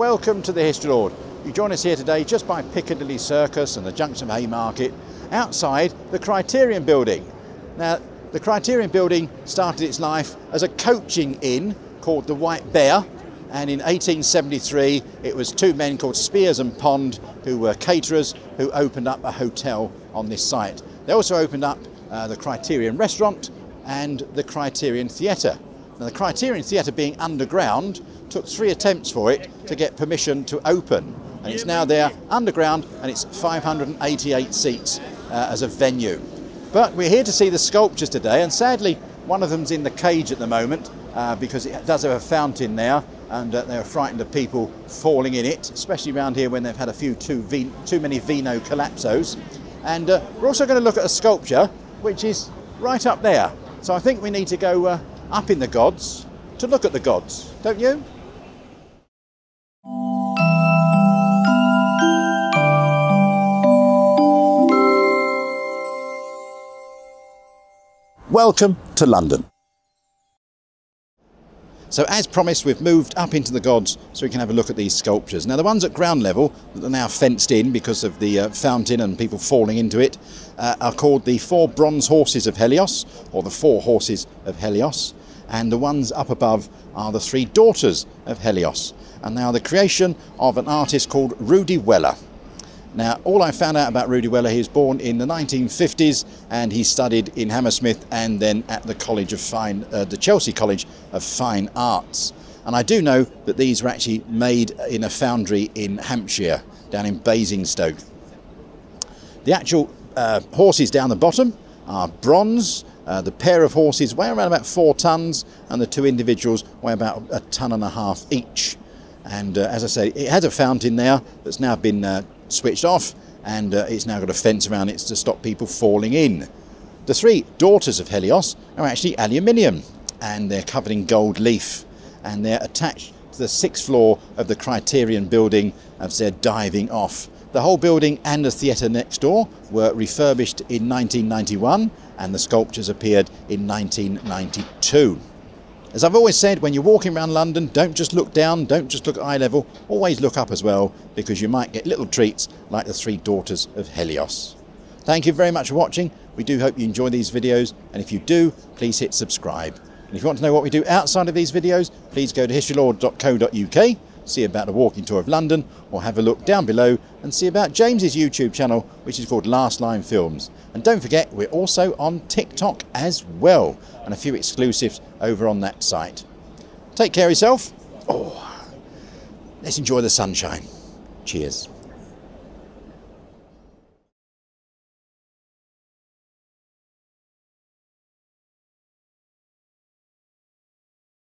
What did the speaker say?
welcome to the History Lord. You join us here today just by Piccadilly Circus and the Junction of Haymarket outside the Criterion Building. Now, the Criterion Building started its life as a coaching inn called the White Bear and in 1873 it was two men called Spiers and Pond who were caterers who opened up a hotel on this site. They also opened up uh, the Criterion Restaurant and the Criterion Theatre. Now, the Criterion Theatre being underground took three attempts for it to get permission to open. And it's now there underground and it's 588 seats uh, as a venue. But we're here to see the sculptures today, and sadly, one of them's in the cage at the moment uh, because it does have a fountain there, and uh, they're frightened of people falling in it, especially around here when they've had a few too, too many vino collapsos. And uh, we're also going to look at a sculpture which is right up there. So I think we need to go uh, up in the gods to look at the gods, don't you? Welcome to London. So as promised, we've moved up into the gods so we can have a look at these sculptures. Now the ones at ground level that are now fenced in because of the uh, fountain and people falling into it uh, are called the four bronze horses of Helios or the four horses of Helios and the ones up above are the three daughters of Helios and they are the creation of an artist called Rudi Weller. Now, all I found out about Rudi Weller, he was born in the 1950s and he studied in Hammersmith and then at the College of Fine, uh, the Chelsea College of Fine Arts. And I do know that these were actually made in a foundry in Hampshire, down in Basingstoke. The actual uh, horses down the bottom are bronze. Uh, the pair of horses weigh around about four tons, and the two individuals weigh about a ton and a half each. And uh, as I say, it has a fountain there that's now been uh, switched off and uh, it's now got a fence around it to stop people falling in. The three daughters of Helios are actually aluminium and they're covered in gold leaf and they're attached to the sixth floor of the Criterion building as they're diving off. The whole building and the theatre next door were refurbished in 1991 and the sculptures appeared in 1992. As I've always said, when you're walking around London, don't just look down, don't just look at eye level, always look up as well, because you might get little treats like the three daughters of Helios. Thank you very much for watching. We do hope you enjoy these videos, and if you do, please hit subscribe. And if you want to know what we do outside of these videos, please go to historylord.co.uk see about a walking tour of London, or have a look down below and see about James's YouTube channel, which is called Last Line Films. And don't forget, we're also on TikTok as well, and a few exclusives over on that site. Take care of yourself. Oh, let's enjoy the sunshine. Cheers.